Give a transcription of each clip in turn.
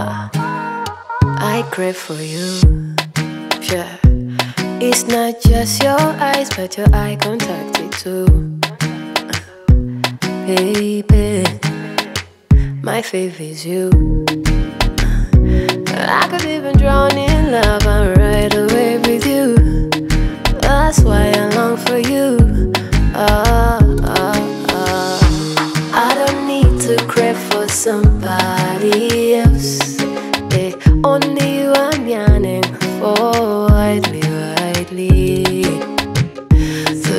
I crave for you. Yeah. It's not just your eyes, but your eye contact it too. Baby, my favorite is you. I could even drown in love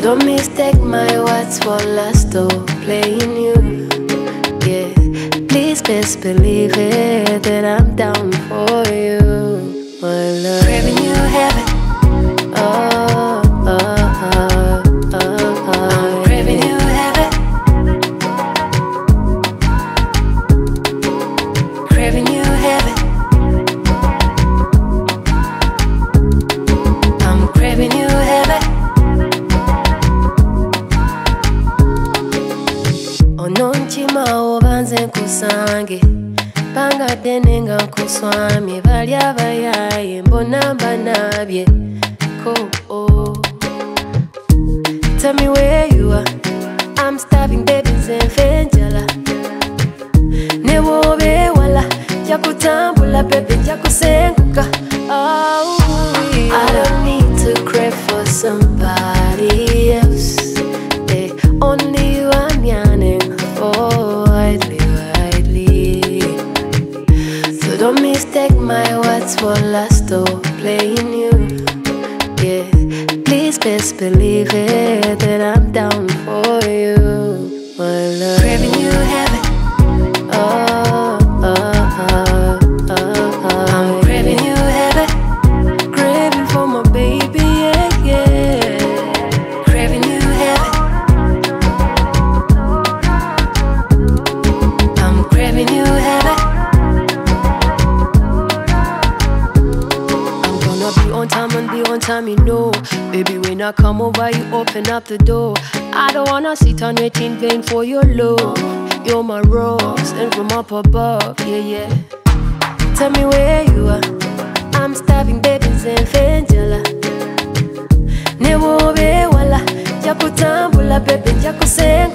don't mistake my words for lust or playing you. Yeah, please best believe it that I'm nkusange nenga nkuswamye bali abayaye mbona ko Tell me where you are. I'm starving baby nze nfe njala ne bw'obeewala nja kutambula bebe nja kusenguka Oh, I don't need to crave for somebody my words for lust or playing you. Yeah, please best believe it be on time, you know. Baby, when I come over, you open up the door. I don't wanna sit and wait in vain for your love. You're my rose, and from up above, yeah, yeah. Tell me where you are. I'm starving, baby, zenfenjala. newobewala nja kutambula bebe nja kusenguka